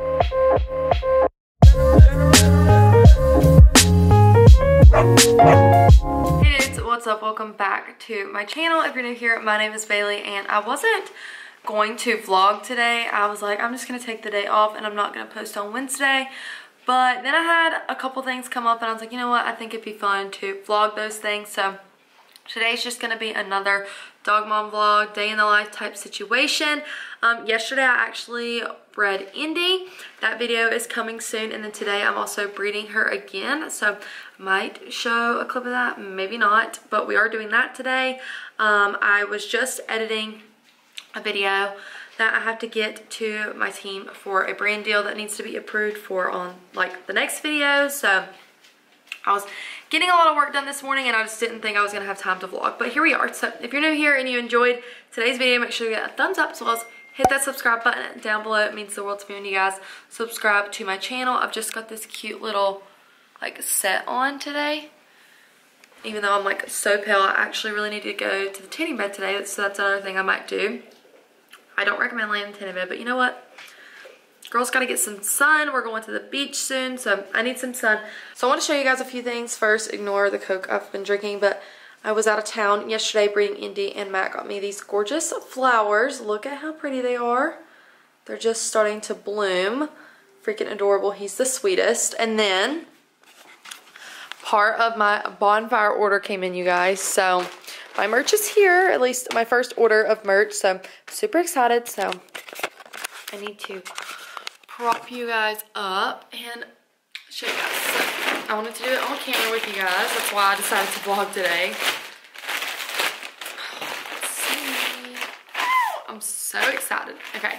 Hey dudes, what's up? Welcome back to my channel. If you're new here, my name is Bailey and I wasn't going to vlog today. I was like, I'm just gonna take the day off and I'm not gonna post on Wednesday. But then I had a couple things come up and I was like, you know what? I think it'd be fun to vlog those things. So today's just gonna be another dog mom vlog, day in the life type situation. Um, yesterday I actually bred Indy. That video is coming soon. And then today I'm also breeding her again. So might show a clip of that, maybe not. But we are doing that today. Um, I was just editing a video that I have to get to my team for a brand deal that needs to be approved for on like the next video. So I was getting a lot of work done this morning and I just didn't think I was gonna have time to vlog. But here we are. So if you're new here and you enjoyed today's video, make sure you get a thumbs up as well as hit that subscribe button down below. It means the world to me when you guys subscribe to my channel. I've just got this cute little like set on today. Even though I'm like so pale, I actually really need to go to the tanning bed today. So that's another thing I might do. I don't recommend laying in the tanning bed, but you know what? Girls gotta get some sun. We're going to the beach soon, so I need some sun. So I wanna show you guys a few things. First, ignore the Coke I've been drinking, but I was out of town yesterday breeding Indy and Matt got me these gorgeous flowers. Look at how pretty they are. They're just starting to bloom. Freaking adorable. He's the sweetest. And then part of my Bonfire order came in, you guys. So my merch is here, at least my first order of merch. So I'm super excited. So I need to prop you guys up and show you guys. So I wanted to do it on camera with you guys. That's why I decided to vlog today. I'm so excited. Okay.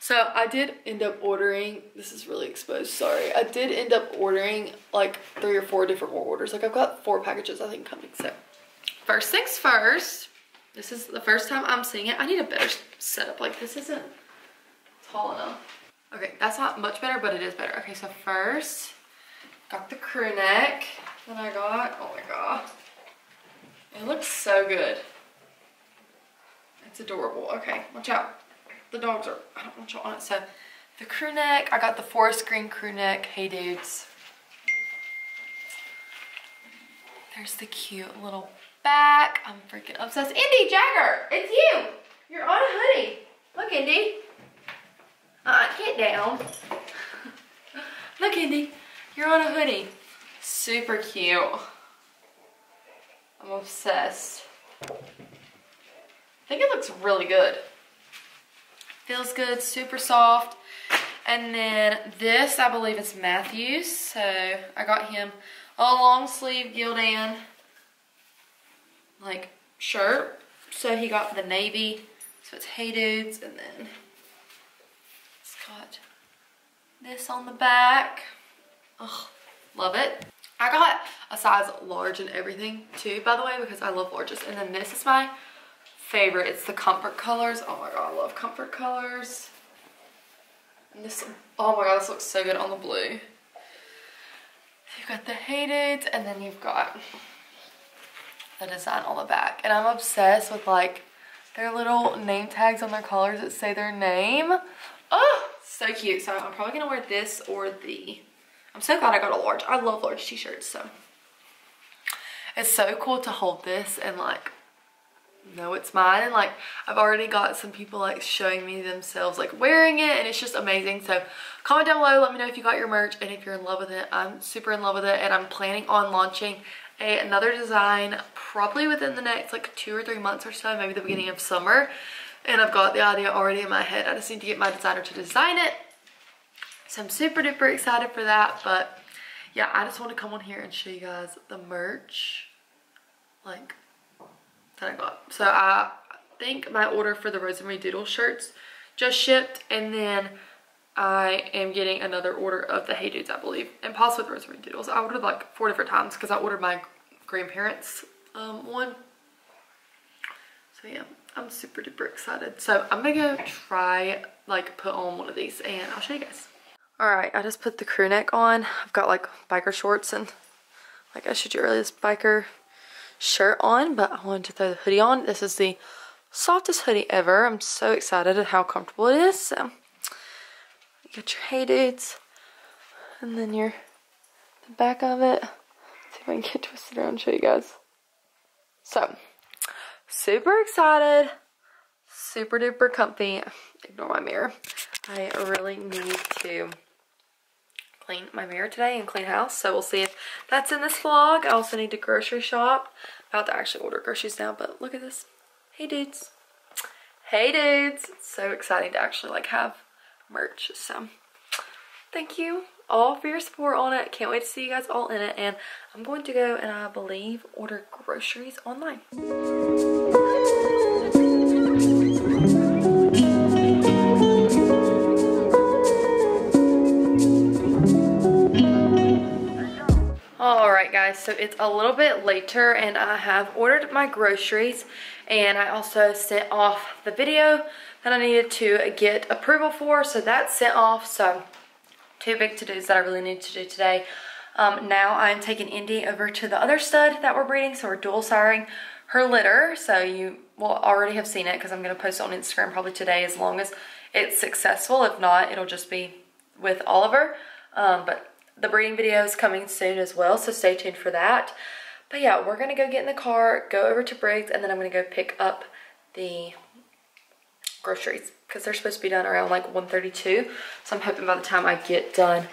So I did end up ordering, this is really exposed, sorry. I did end up ordering like three or four different more orders. Like I've got four packages I think coming. So first things first, this is the first time I'm seeing it. I need a better setup. Like this isn't tall enough. Okay, that's not much better, but it is better. Okay, so first, got the crew neck Then I got. Oh my god. It looks so good. It's adorable. Okay, watch out. The dogs are, I don't want y'all on it. So the crew neck, I got the forest green crew neck. Hey dudes. There's the cute little back. I'm freaking obsessed. Indy Jagger, it's you. You're on a hoodie. Look, Indy. Uh, get down. Look, Indy. You're on a hoodie. Super cute. I'm obsessed. I think it looks really good. Feels good, super soft. And then this, I believe is Matthews. So I got him a long sleeve Gildan like shirt. So he got the navy. So it's Hey Doods. And then got this on the back. Ugh, love it. I got a size large and everything too, by the way, because I love larges. And then this is my favorite. It's the comfort colors. Oh my god, I love comfort colors. And this, oh my god, this looks so good on the blue. You've got the hated, and then you've got the design on the back. And I'm obsessed with like their little name tags on their collars that say their name. Oh, so cute. So I'm probably gonna wear this or the, I'm so glad I got a large. I love large t-shirts, so. It's so cool to hold this and like know it's mine and like I've already got some people like showing me themselves like wearing it and it's just amazing so comment down below let me know if you got your merch and if you're in love with it I'm super in love with it and I'm planning on launching a, another design probably within the next like two or three months or so maybe the beginning of summer and I've got the idea already in my head I just need to get my designer to design it so I'm super duper excited for that but yeah I just want to come on here and show you guys the merch like that I got. So I think my order for the Rose and Reid Doodle shirts just shipped and then I am getting another order of the Hey Doods, I believe, and possibly the Rose and Reid Doodles. I ordered like four different times because I ordered my grandparents um, one. So yeah, I'm super duper excited. So I'm gonna go try like put on one of these and I'll show you guys. All right, I just put the crew neck on. I've got like biker shorts and like I showed you earlier, this biker shirt on, but I wanted to throw the hoodie on. This is the softest hoodie ever. I'm so excited at how comfortable it is. So You got your Hey Doods. And then your the back of it. Let's see if I can get twisted around and show you guys. So, super excited. Super duper comfy. Ignore my mirror. I really need to clean my mirror today and clean house. So we'll see if that's in this vlog. I also need to grocery shop. About to actually order groceries now, but look at this. Hey dudes. Hey dudes. It's so exciting to actually like have merch. So thank you all for your support on it. Can't wait to see you guys all in it. And I'm going to go and I believe order groceries online. Guys, so it's a little bit later and I have ordered my groceries and I also sent off the video that I needed to get approval for. So that's sent off. So two big to-dos that I really need to do today. Um, now I'm taking Indy over to the other stud that we're breeding. So we're dual siring her litter. So you will already have seen it because I'm going to post it on Instagram probably today as long as it's successful. If not, it'll just be with Oliver. Um, but the breeding video is coming soon as well, so stay tuned for that. But yeah, we're gonna go get in the car, go over to Briggs, and then I'm gonna go pick up the groceries because they're supposed to be done around like 1.32. So I'm hoping by the time I get done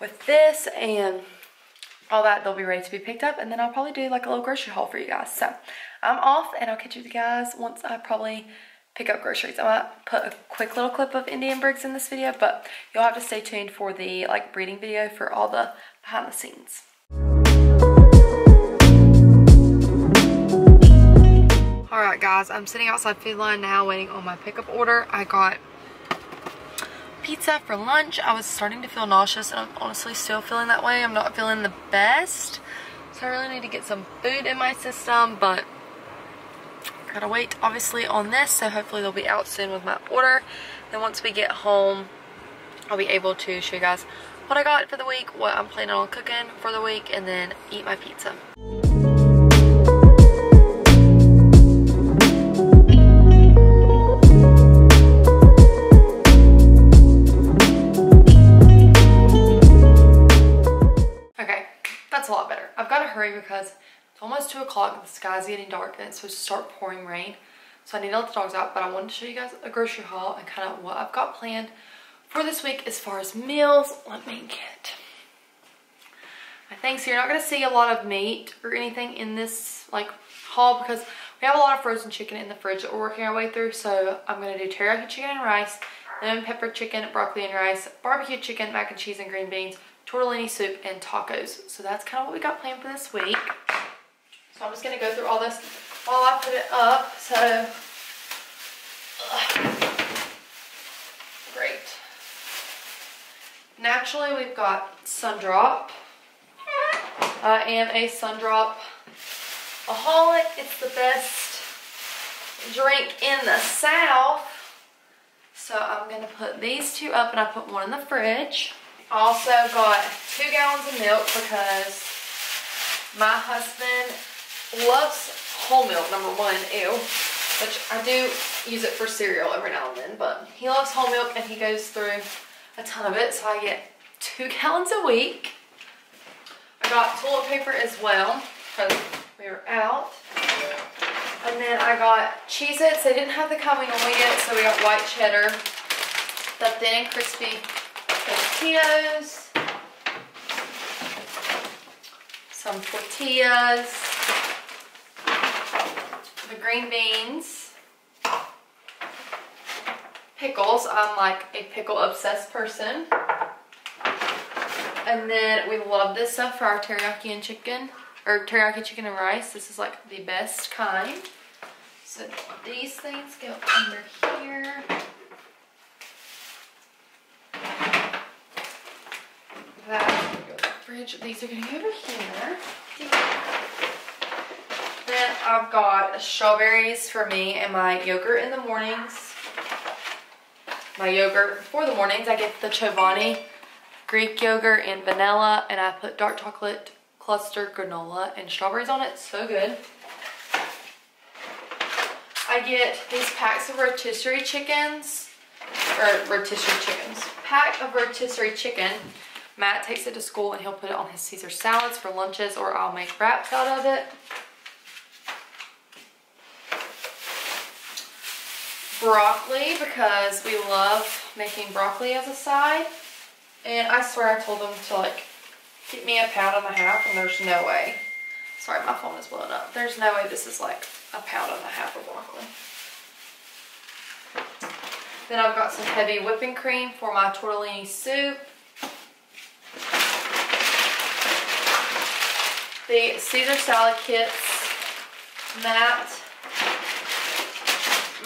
with this and all that, they'll be ready to be picked up. And then I'll probably do like a little grocery haul for you guys. So I'm off and I'll catch you guys once I probably pick up groceries. I might put a quick little clip of Indy and Briggs in this video, but you'll have to stay tuned for the like breeding video for all the behind the scenes. Alright guys, I'm sitting outside Food Lion now waiting on my pickup order. I got pizza for lunch. I was starting to feel nauseous and I'm honestly still feeling that way. I'm not feeling the best. So I really need to get some food in my system, but Gotta wait, obviously, on this, so hopefully they'll be out soon with my order. Then once we get home, I'll be able to show you guys what I got for the week, what I'm planning on cooking for the week, and then eat my pizza. Okay, that's a lot better. I've got to hurry because it's almost 2 o'clock, the sky's getting dark, and it's supposed to start pouring rain. So I need to let the dogs out, but I wanted to show you guys a grocery haul and kind of what I've got planned for this week as far as meals. Let me get my things. So you're not going to see a lot of meat or anything in this like haul because we have a lot of frozen chicken in the fridge that we're working our way through. So I'm going to do teriyaki chicken and rice, lemon pepper chicken, broccoli and rice, barbecue chicken, mac and cheese and green beans, tortellini soup, and tacos. So that's kind of what we got planned for this week. So I'm just to go through all this while I put it up. So, ugh. great. Naturally, we've got Sundrop. I am a Sundrop aholic. It's the best drink in the South. So I'm to put these two up and I put one in the fridge. Also got two gallons of milk because my husband loves whole milk, number one, ew. Which I do use it for cereal every now and then, but he loves whole milk and he goes through a ton of it, so I get two gallons a week. I got toilet paper as well, because we were out. And then I got Cheez-Its. They didn't have the coming oil yet, so we got white cheddar, the thin and crispy tortillas, some tortillas, the green beans, pickles. I'm like a pickle obsessed person. And then we love this stuff for our teriyaki and chicken, or teriyaki chicken and rice. This is like the best kind. So these things go under here. That fridge. These are gonna go over here. I've got strawberries for me and my yogurt in the mornings. My yogurt for the mornings, I get the Chobani Greek yogurt and vanilla and I put dark chocolate cluster granola and strawberries on it. So good. I get these packs of rotisserie chickens or rotisserie chickens. Pack of rotisserie chicken. Matt takes it to school and he'll put it on his Caesar salads for lunches or I'll make wraps out of it. Broccoli because we love making broccoli as a side. And I swear I told them to like get me a pound and a half and there's no way. Sorry, my phone is blowing up. There's no way this is like a pound and a half of broccoli. Then I've got some heavy whipping cream for my tortellini soup. The Caesar salad kits. Matt,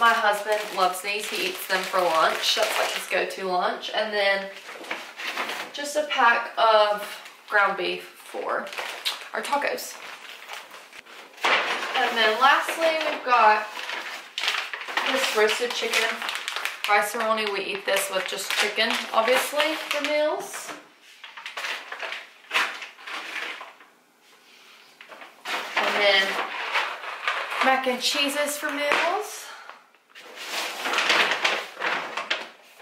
my husband loves these. He eats them for lunch. That's like his go-to lunch. And then just a pack of ground beef for our tacos. And then lastly, we've got this roasted chicken Rice-A-Roni. We eat this with just chicken, obviously, for meals. And then mac and cheeses for meals.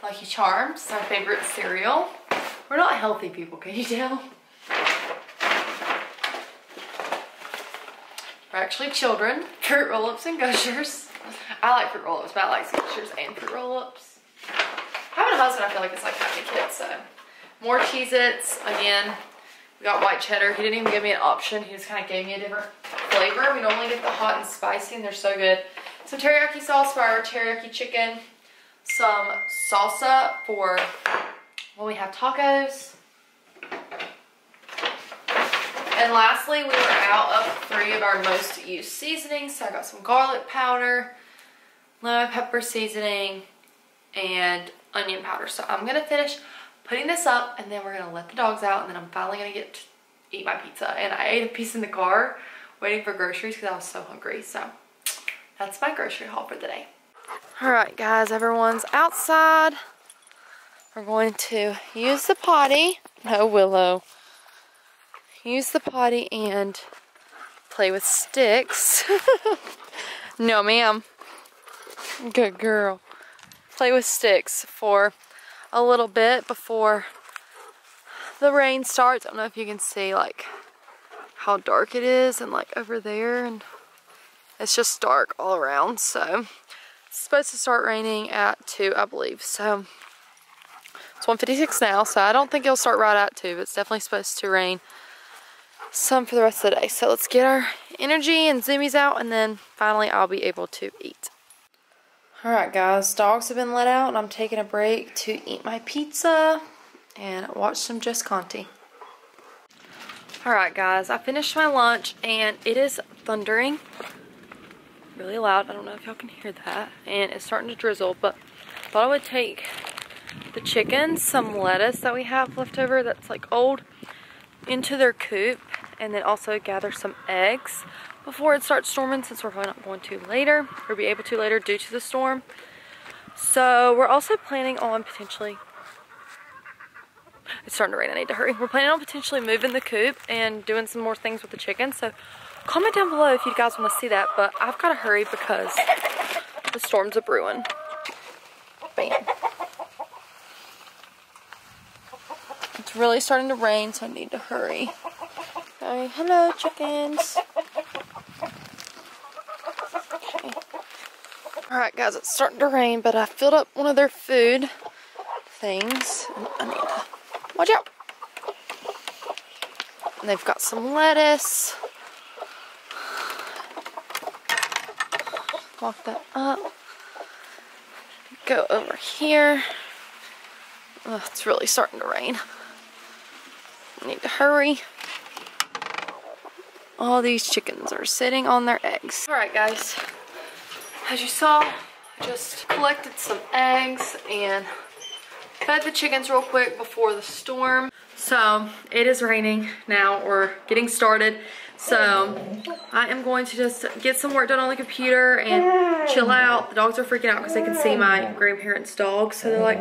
Lucky Charms, our favorite cereal. We're not healthy people, can you tell? We're actually children. Fruit roll-ups and gushers. I like fruit roll-ups, but I like gushers and fruit roll-ups. Having a husband, I feel like it's like having a kid, so. More Cheez-Its. Again, we got white cheddar. He didn't even give me an option. He just kind of gave me a different flavor. We normally get the hot and spicy, and they're so good. Some teriyaki sauce for our teriyaki chicken. Some salsa for when we have tacos. And lastly, we were out of three of our most used seasonings. So I got some garlic powder, lemon pepper seasoning, and onion powder. So I'm gonna finish putting this up and then we're gonna let the dogs out and then I'm finally gonna get to eat my pizza. And I ate a piece in the car waiting for groceries because I was so hungry. So that's my grocery haul for the day. All right, guys, everyone's outside. We're going to use the potty. No, Willow. Use the potty and play with sticks. no, ma'am. Good girl. Play with sticks for a little bit before the rain starts. I don't know if you can see like how dark it is and like over there and it's just dark all around. So supposed to start raining at 2, I believe. So it's 156 now, so I don't think it'll start right at 2, but it's definitely supposed to rain some for the rest of the day. So let's get our energy and zoomies out, and then finally I'll be able to eat. Alright guys, dogs have been let out, and I'm taking a break to eat my pizza and watch some Just Conti. Alright guys, I finished my lunch, and it is thundering really loud. I don't know if y'all can hear that. And it's starting to drizzle, but I thought I would take the chickens, some lettuce that we have left over that's like old, into their coop and then also gather some eggs before it starts storming since we're probably not going to later or be able to later due to the storm. So we're also planning on potentially it's starting to rain, I need to hurry. We're planning on potentially moving the coop and doing some more things with the chickens. So comment down below if you guys want to see that. But I've got to hurry because the storms a brewing. Bam. It's really starting to rain, so I need to hurry. Okay, hello chickens. Okay. Alright guys, it's starting to rain, but I filled up one of their food things. I need to watch out. And they've got some lettuce. Walk that up. Go over here. It's really starting to rain. Need to hurry. All these chickens are sitting on their eggs. All right, guys. As you saw, I just collected some eggs and fed the chickens real quick before the storm. So it is raining now or getting started. So I am going to just get some work done on the computer and chill out. The dogs are freaking out because they can see my grandparents' dog. So they're like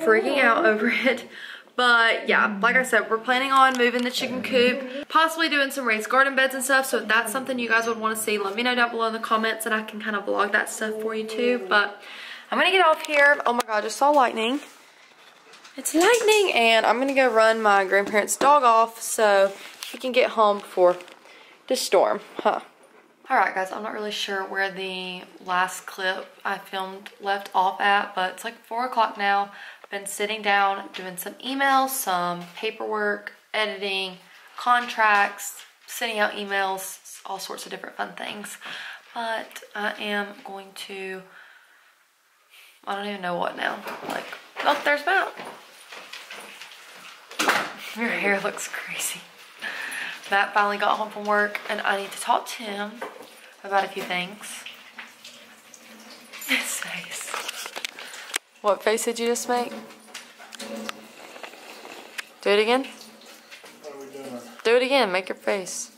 freaking out over it. But yeah, like I said, we're planning on moving the chicken coop, possibly doing some raised garden beds and stuff. So if that's something you guys would want to see, let me know down below in the comments and I can kind of vlog that stuff for you too. But I'm gonna get off here. Oh my god, I just saw lightning. It's lightning and I'm gonna go run my grandparents' dog off so he can get home before the storm, huh? Alright guys, I'm not really sure where the last clip I filmed left off at, but it's like 4 o'clock now. I've been sitting down doing some emails, some paperwork, editing, contracts, sending out emails, all sorts of different fun things. But I am going to, I don't even know what now. Like, oh, there's Matt. Your hair looks crazy. Matt finally got home from work and I need to talk to him about a few things. His face. What face did you just make? Do it again. Do it again. Make your face.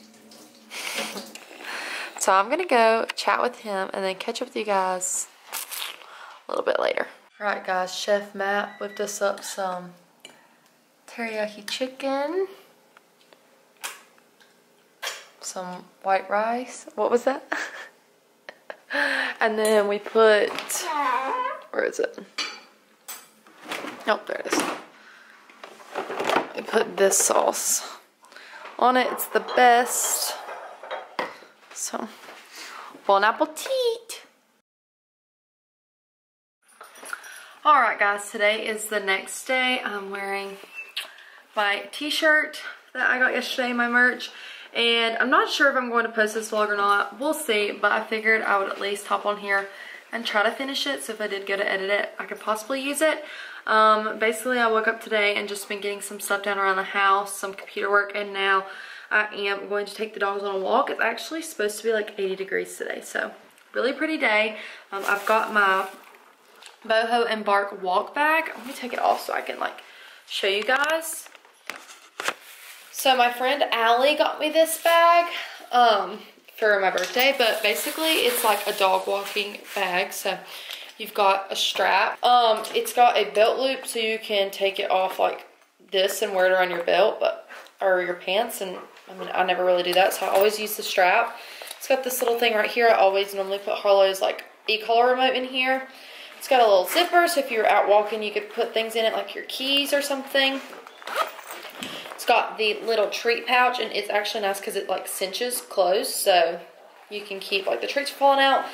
so I'm going to go chat with him and then catch up with you guys a little bit later. Alright guys, Chef Matt whipped us up some teriyaki chicken, some white rice. What was that? and then we put, where is it? Nope, there it is. We put this sauce on it. It's the best. So, bon appetit. Alright guys, today is the next day. I'm wearing my t-shirt that I got yesterday, my merch. And I'm not sure if I'm going to post this vlog or not. We'll see, but I figured I would at least hop on here and try to finish it. So if I did go to edit it, I could possibly use it. Um, basically, I woke up today and just been getting some stuff done around the house, some computer work, and now I am going to take the dogs on a walk. It's actually supposed to be like 80 degrees today, so really pretty day. Um, I've got my boho and bark walk bag. Let me take it off so I can like show you guys. So my friend Allie got me this bag um, for my birthday, but basically it's like a dog walking bag. So you've got a strap. Um, it's got a belt loop so you can take it off like this and wear it around your belt, but or your pants. And I mean, I never really do that, so I always use the strap. It's got this little thing right here. I always normally put Harlow's like e-collar remote in here. It's got a little zipper, so if you're out walking, you could put things in it like your keys or something got the little treat pouch and it's actually nice because it like cinches closed so you can keep like the treats falling out.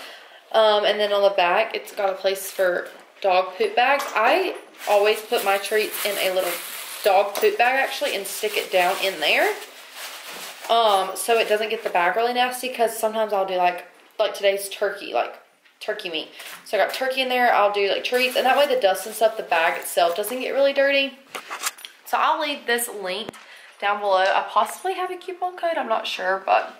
Um, and then on the back, it's got a place for dog poop bags. I always put my treats in a little dog poop bag actually and stick it down in there. Um, so it doesn't get the bag really nasty because sometimes I'll do like, like today's turkey, like turkey meat. So I got turkey in there, I'll do like treats and that way the dust and stuff, the bag itself doesn't get really dirty. So I'll leave this link down below. I possibly have a coupon code, I'm not sure, but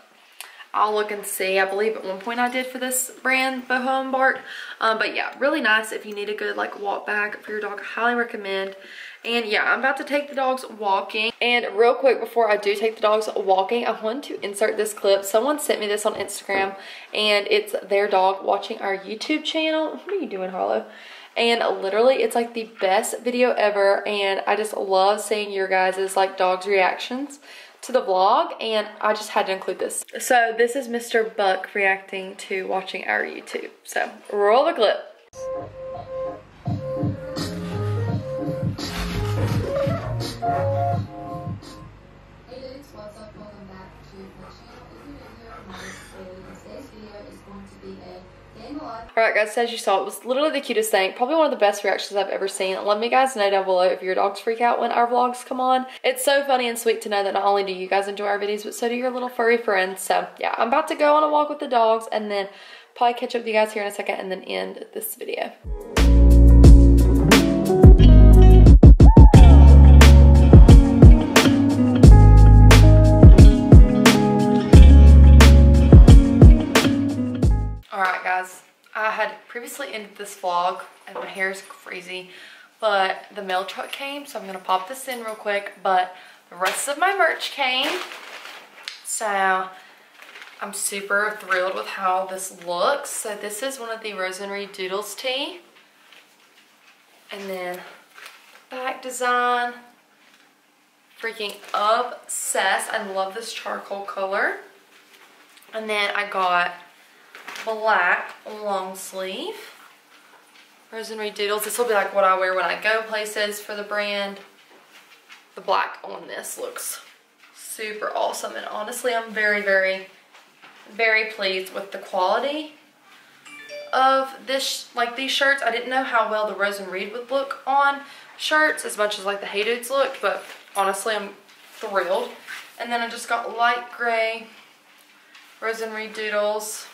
I'll look and see. I believe at one point I did for this brand, Boho Bark. Um, but yeah, really nice if you need a good like walk bag for your dog. highly recommend. And yeah, I'm about to take the dogs walking. And real quick before I do take the dogs walking, I want to insert this clip. Someone sent me this on Instagram and it's their dog watching our YouTube channel. What are you doing, Harlow? And literally it's like the best video ever and I just love seeing your guys' like dogs reactions to the vlog and I just had to include this. So this is Mr. Buck reacting to watching our YouTube. So roll the clip. Alright guys, as you saw, it was literally the cutest thing. Probably one of the best reactions I've ever seen. Let me guys know down below if your dogs freak out when our vlogs come on. It's so funny and sweet to know that not only do you guys enjoy our videos, but so do your little furry friends. So yeah, I'm about to go on a walk with the dogs and then probably catch up with you guys here in a second and then end this video. Previously ended this vlog and my hair is crazy, but the mail truck came, so I'm gonna pop this in real quick, but the rest of my merch came. So I'm super thrilled with how this looks. So this is one of the Rose and Reid Doodles tee. And then back design, freaking obsessed. I love this charcoal color. And then I got black long sleeve. Rose and Reid Doodles. This will be like what I wear when I go places for the brand. The black on this looks super awesome. And honestly, I'm very, very, very pleased with the quality of this, like these shirts. I didn't know how well the Rose and Reid would look on shirts as much as like the Hey Doods looked, but honestly, I'm thrilled. And then I just got light gray Rose and Reid Doodles.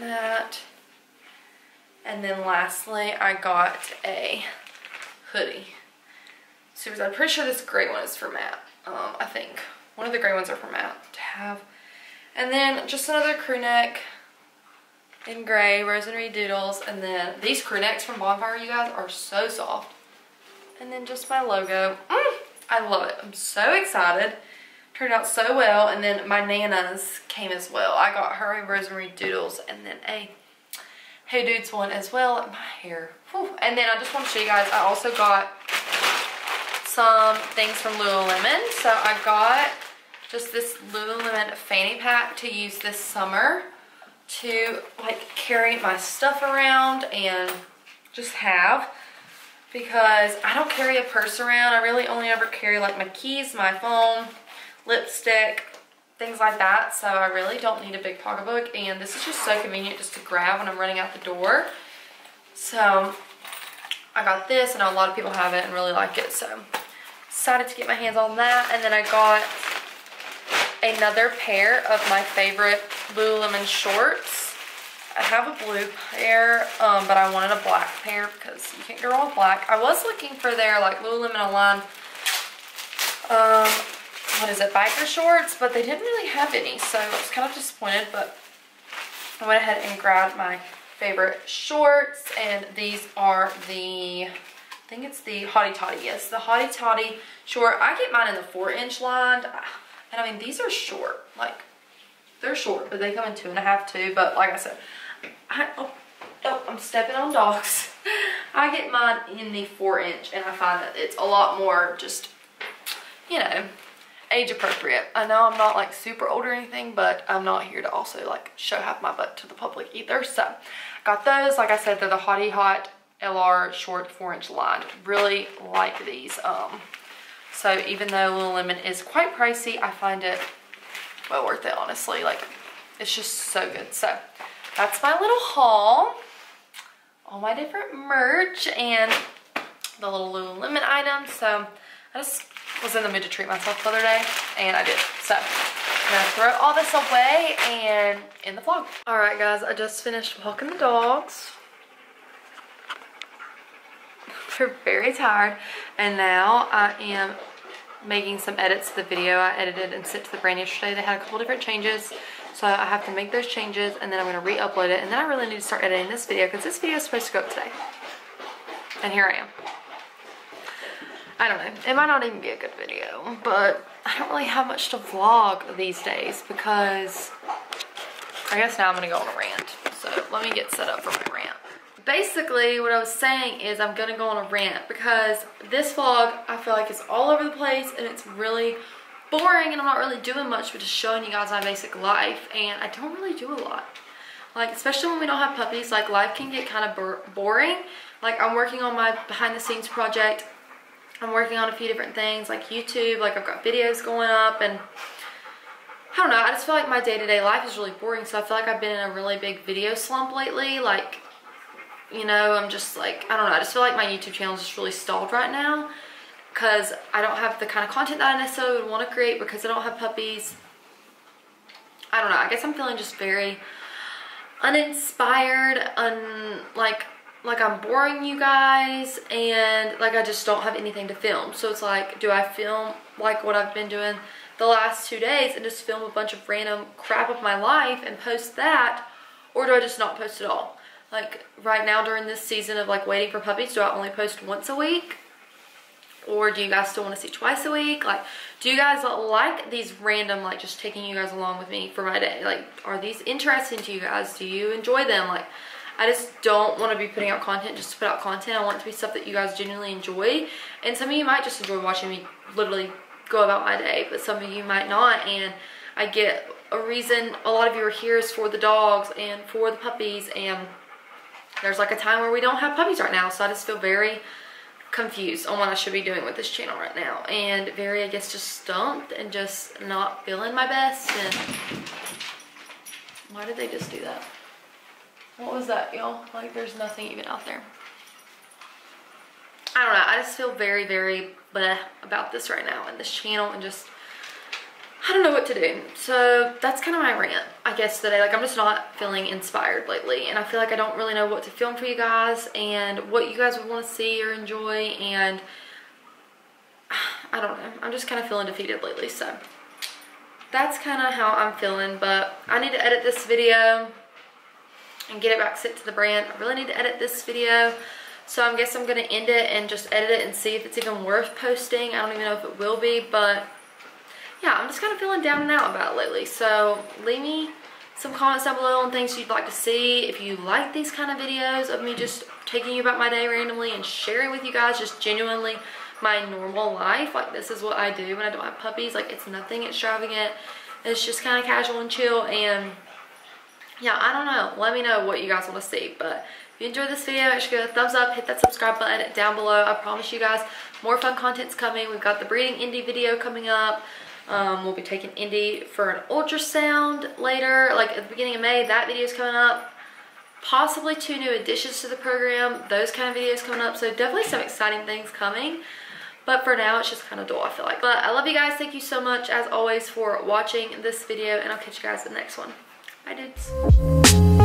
That. And then lastly, I got a hoodie. So I'm pretty sure this gray one is for Matt. Um, I think. One of the gray ones are for Matt to have. And then just another crew neck in gray, Rose and Reid Doodles. And then these crew necks from Bonfire, you guys, are so soft. And then just my logo. Mm, I love it. I'm so excited. Turned out so well. And then my Nana's came as well. I got her a Rose and Reid Doodles and then a Hey Doods one as well. My hair. Whew. And then I just want to show you guys, I also got some things from Lululemon. So I got just this Lululemon fanny pack to use this summer to like carry my stuff around and just have because I don't carry a purse around. I really only ever carry like my keys, my phone, lipstick, things like that. So I really don't need a big pocketbook and this is just so convenient just to grab when I'm running out the door. So I got this and a lot of people have it and really like it. So decided to get my hands on that and then I got another pair of my favorite Lululemon shorts. I have a blue pair, um, but I wanted a black pair because you can't go wrong with black. I was looking for their like Lululemon Align, um, what is it, biker shorts, but they didn't really have any, so I was kind of disappointed, but I went ahead and grabbed my favorite shorts, and these are the, I think it's the Hottie Toddy, yes, the Hottie Toddy short. I get mine in the four inch line. And I mean, these are short. Like, they're short, but they come in two and a half too. But like I said, I, oh, oh, I'm stepping on dogs. I get mine in the four inch and I find that it's a lot more just, you know, age appropriate. I know I'm not like super old or anything, but I'm not here to also like show half my butt to the public either. So I got those. Like I said, they're the Hotty Hot LR short four inch line. Really like these. Um, so even though Lululemon is quite pricey, I find it well worth it, honestly. Like, it's just so good. So that's my little haul. All my different merch and the little Lululemon items. So I just was in the mood to treat myself the other day and I did. So I'm gonna throw all this away and in the vlog. All right guys, I just finished walking the dogs. They're very tired and now I am making some edits to the video I edited and sent to the brand yesterday. They had a couple different changes. So I have to make those changes and then I'm to re-upload it. And then I really need to start editing this video because this video is supposed to go up today. And here I am. I don't know. It might not even be a good video, but I don't really have much to vlog these days because I guess now I'm to go on a rant. So let me get set up for my rant basically what I was saying is I'm gonna go on a rant because this vlog I feel like is all over the place and it's really boring and I'm not really doing much but just showing you guys my basic life and I don't really do a lot like especially when we don't have puppies like life can get kind of boring like I'm working on my behind the scenes project I'm working on a few different things like YouTube like I've got videos going up and I don't know I just feel like my day-to-day -day life is really boring so I feel like I've been in a really big video slump lately like you know, I'm just like, I don't know, I just feel like my YouTube channel is just really stalled right now because I don't have the kind of content that I necessarily would want to create because I don't have puppies. I don't know, I guess I'm feeling just very uninspired, un like like I'm boring you guys and like I just don't have anything to film. So it's like, do I film like what I've been doing the last two days and just film a bunch of random crap of my life and post that or do I just not post at all? like right now during this season of like waiting for puppies, do I only post once a week? Or do you guys still want to see twice a week? Like, do you guys like these random, like just taking you guys along with me for my day? Like, are these interesting to you guys? Do you enjoy them? Like, I just don't want to be putting out content just to put out content. I want it to be stuff that you guys genuinely enjoy. And some of you might just enjoy watching me literally go about my day, but some of you might not. And I get a reason a lot of you are here is for the dogs and for the puppies and there's like a time where we don't have puppies right now. So I just feel very confused on what I should be doing with this channel right now. And very, I guess, just stumped and just not feeling my best. And why did they just do that? What was that, y'all? Like, there's nothing even out there. I don't know. I just feel very, very bleh about this right now and this channel and just I don't know what to do. So that's kind of my rant, I guess, today. Like, I'm just not feeling inspired lately. And I feel like I don't really know what to film for you guys and what you guys would want to see or enjoy. And I don't know. I'm just kind of feeling defeated lately. So that's kind of how I'm feeling. But I need to edit this video and get it back sent to the brand. I really need to edit this video. So I guess I'm going to end it and just edit it and see if it's even worth posting. I don't even know if it will be, but yeah, I'm just kind of feeling down and out about it lately. So leave me some comments down below on things you'd like to see. If you like these kind of videos of me just taking you about my day randomly and sharing with you guys just genuinely my normal life. Like this is what I do when I don't have puppies. Like it's nothing It's extravagant. It's just kind of casual and chill and yeah, I don't know. Let me know what you guys want to see. But if you enjoyed this video, make sure to give it a thumbs up, hit that subscribe button down below. I promise you guys more fun content's coming. We've got the breeding Indy video coming up. Um, we'll be taking Indy for an ultrasound later, like at the beginning of May. That video is coming up. Possibly two new additions to the program. Those kind of videos coming up. So definitely some exciting things coming. But for now, it's just kind of dull, I feel like. But I love you guys. Thank you so much, as always, for watching this video. And I'll catch you guys in the next one. Bye, dudes.